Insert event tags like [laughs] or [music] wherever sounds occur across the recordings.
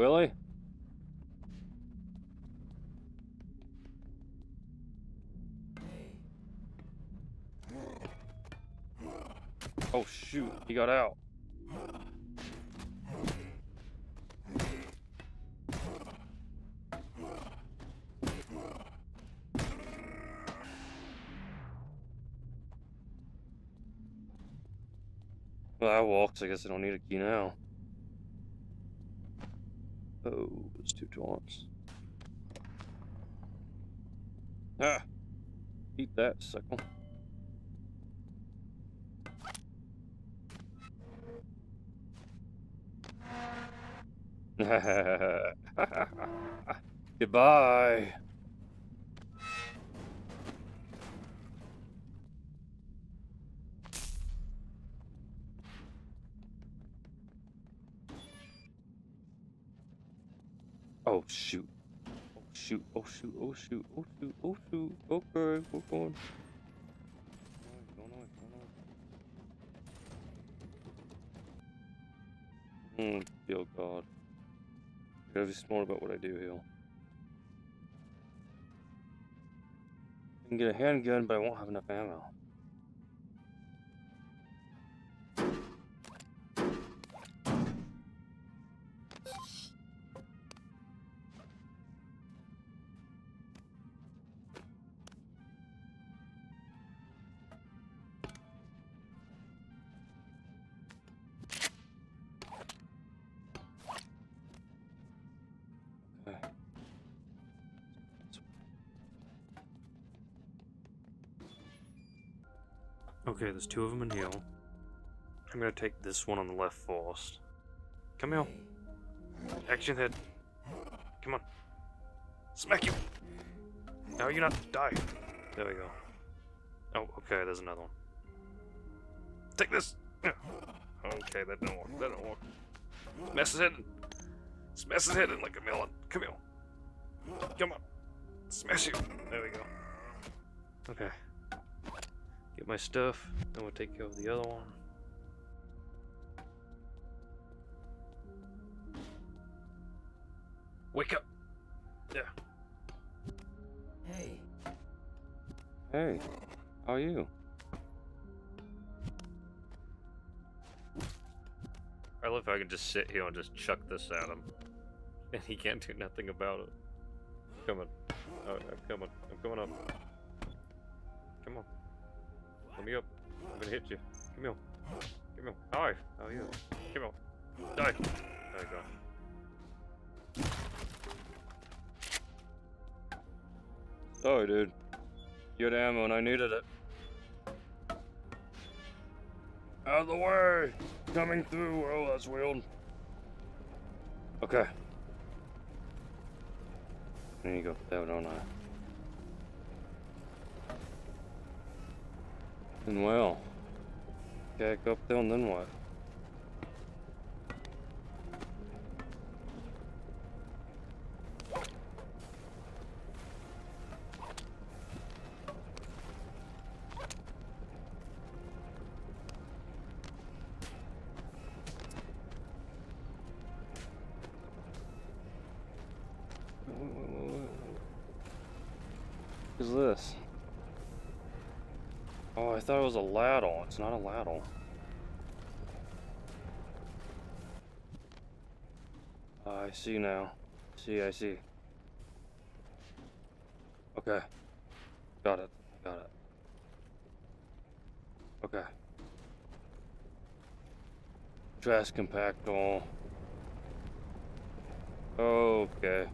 Really? Oh shoot, he got out. Well, I walked, I guess I don't need a key now. Oh, it's two taunts. Ah! Eat that, suckle. [laughs] Goodbye. Oh shoot. Oh shoot. Oh shoot. Oh shoot. Oh shoot. Oh shoot. Okay, we're going. Hmm, Dear God. Gotta be smart about what I do here. I can get a handgun, but I won't have enough ammo. Okay, there's two of them in here. I'm gonna take this one on the left first. Come here. Action head. Come on. Smack you! How are you not die? There we go. Oh, okay, there's another one. Take this! Okay, that don't work. That don't work. Smash his head in. Smash his head in like a melon. Come here. Come on. Smash you. There we go. Okay. Get my stuff, then we'll take care of the other one. Wake up! Yeah. Hey, Hey, how are you? I love how I can just sit here and just chuck this at him. [laughs] And he can't do nothing about it. Come on. Oh, I'm coming. I'm coming Let me up. I'm gonna hit you. Come here. Come here. How are you? Come here. Die. There you go. Sorry, dude. You had ammo and I needed it. Out of the way! Coming through! Oh, that's weird. Okay. There you go. There, don't I? And well. Back up there and then what? What is this? Oh, I thought it was a ladle. It's not a ladle. Ah, I see now. See, I see. Okay. Got it. Got it. Okay. Trash compactor. Okay.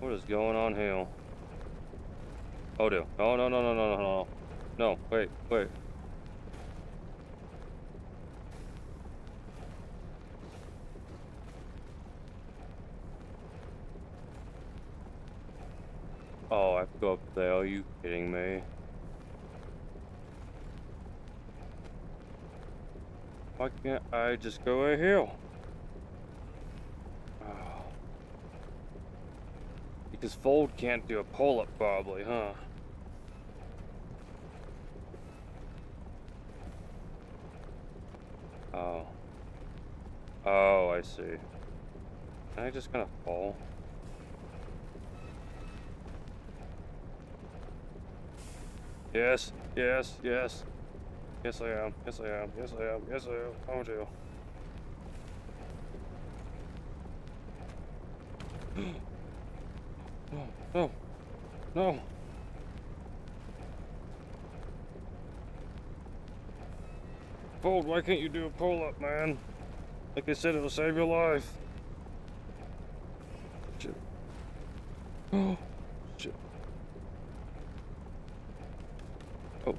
What is going on here? Oh, no. No, no, no, no, no, no, no. No, wait, wait. Oh, I have to go up there. Are you kidding me? Why can't I just go right here? [sighs] Because Ford can't do a pull-up probably, huh? Oh. Oh, I see. Can I just of fall? Yes, yes, yes. Yes, I am. Yes, I am. Yes, I am. Yes, I am. Oh, dear. [gasps] no, no, no. Ford, why can't you do a pull-up, man? Like I said, it'll save your life. Shit. [gasps] Oh, shit. Oh.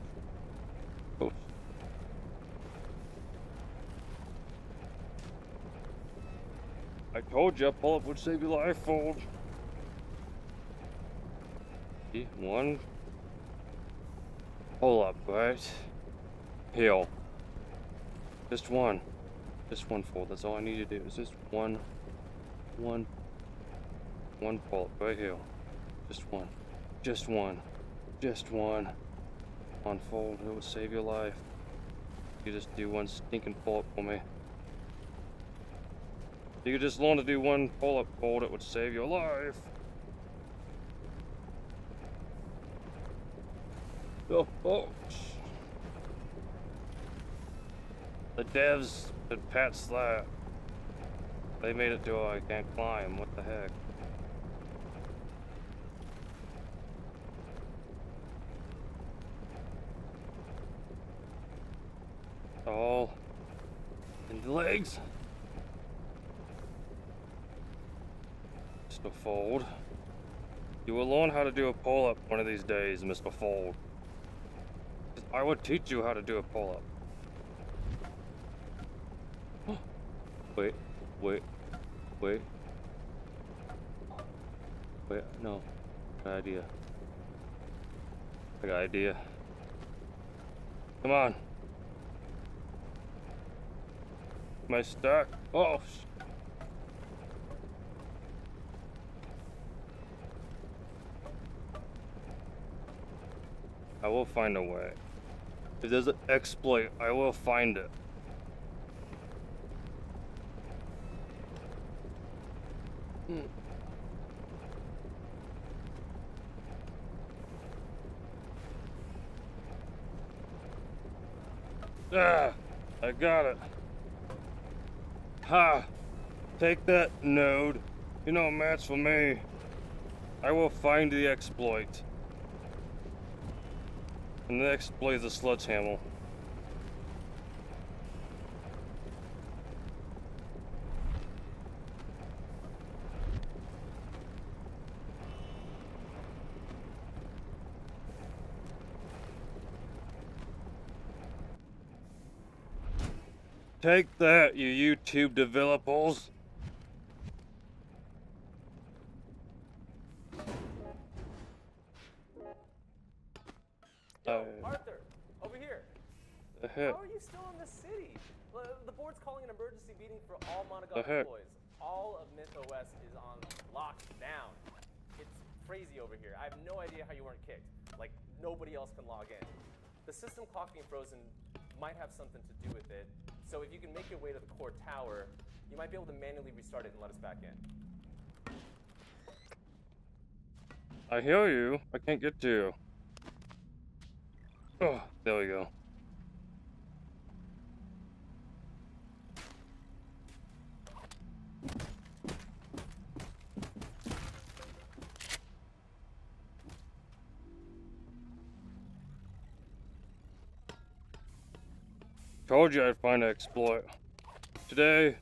Oh. I told you a pull-up would save your life, Ford. One pull-up, right? Heal. Just one. Just one Ford. That's all I need to do. Is just one, one, one pull right here. Just one. Just one. Just one. Unfold. It will save your life. You just do one stinking pull up for me. You just learn to do one pull up Ford, it would save your life. Oh, oh. The devs at Pat Slap, they made it to I can't climb. What the heck? All And the legs. Mr. Ford. You will learn how to do a pull-up one of these days, Mr. Ford. I would teach you how to do a pull-up. Wait, wait, wait. Wait, no. Good idea. I got idea. Come on. I stuck? Oh, I will find a way. If there's an exploit, I will find it. Hmm. Ah, I got it. Ha! Take that, node. You're no match for me. I will find the exploit. And the exploit is the sledgehammer. Take that, you YouTube developers. Yo, uh, Arthur, over here. Heck? How are you still in the city? The board's calling an emergency meeting for all Monogon employees. All of MythOS is on lockdown. It's crazy over here. I have no idea how you weren't kicked. Like, nobody else can log in. The system clock being frozen might have something to do with it, so if you can make your way to the core tower, you might be able to manually restart it and let us back in. I hear you. I can't get to you. Oh, there we go. Told you I'd find an exploit. Today,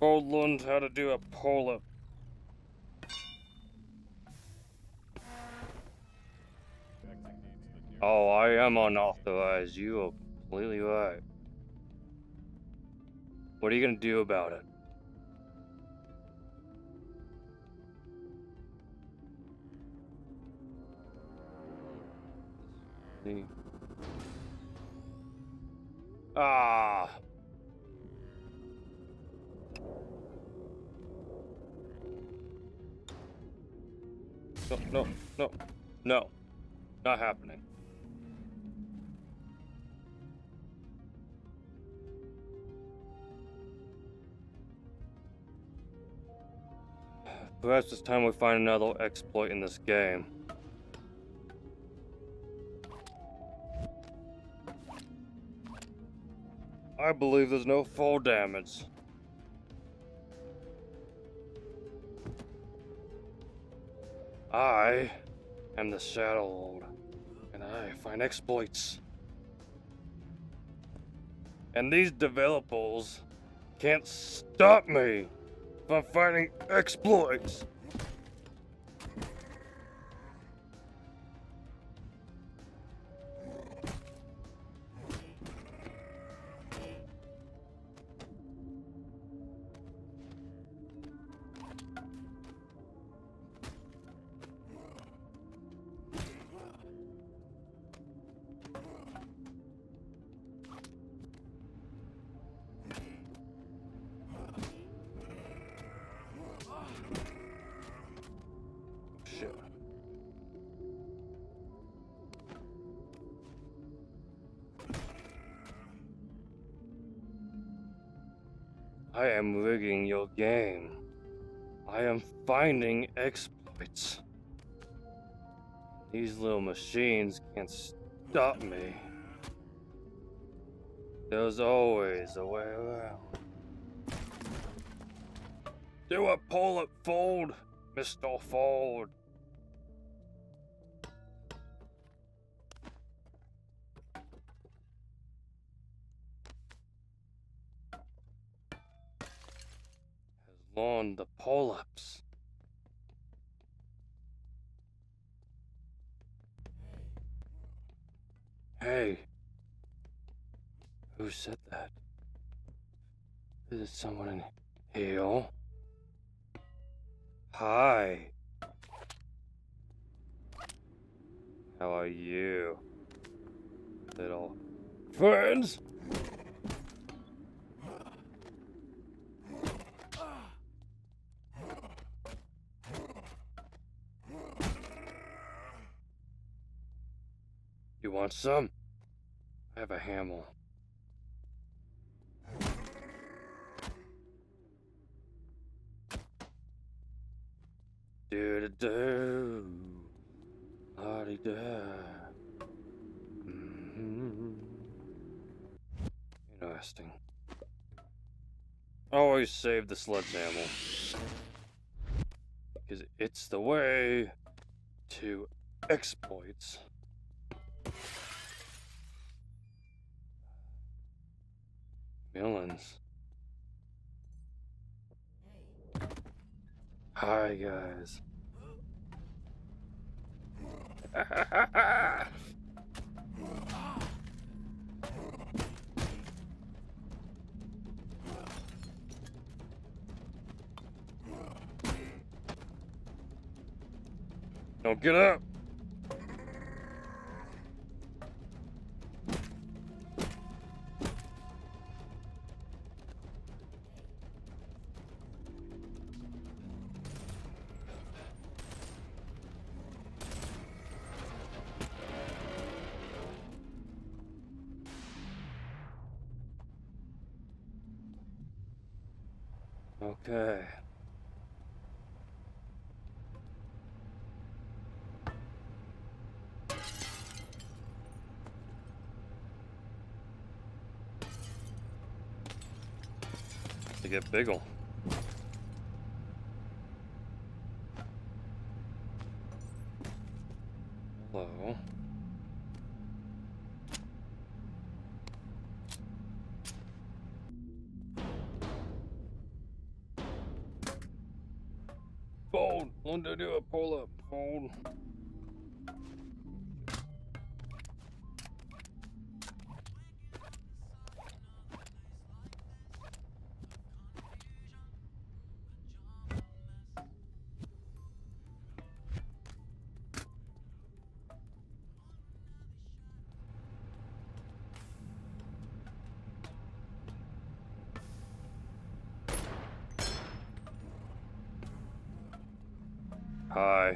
Gold learned how to do a pull-up. Oh, I am unauthorized. You are completely right. What are you gonna do about it? Ah. No, no, no, no. Not happening. Perhaps it's time we find another exploit in this game. I believe there's no fall damage. I am the Shadow Lord, and I find exploits. And these developers can't stop me from finding exploits. I am rigging your game. I am finding exploits. These little machines can't stop me. There's always a way around. Do a pull it Ford, Mr. Ford. Learned the pull-ups. Hey. Who said that? Is it someone in here? Hi. How are you? Little friends? Want some? I have a hammer. Do do do. Lottie da. Mhm. Interesting. Always save the sledgehammer. Because it's the way to exploits. Villains. Hi guys. [laughs] Don't get up. Get bigger. Hello. Ford. Learn to do a pull up. Ford. Hi.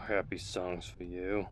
Happy songs for you.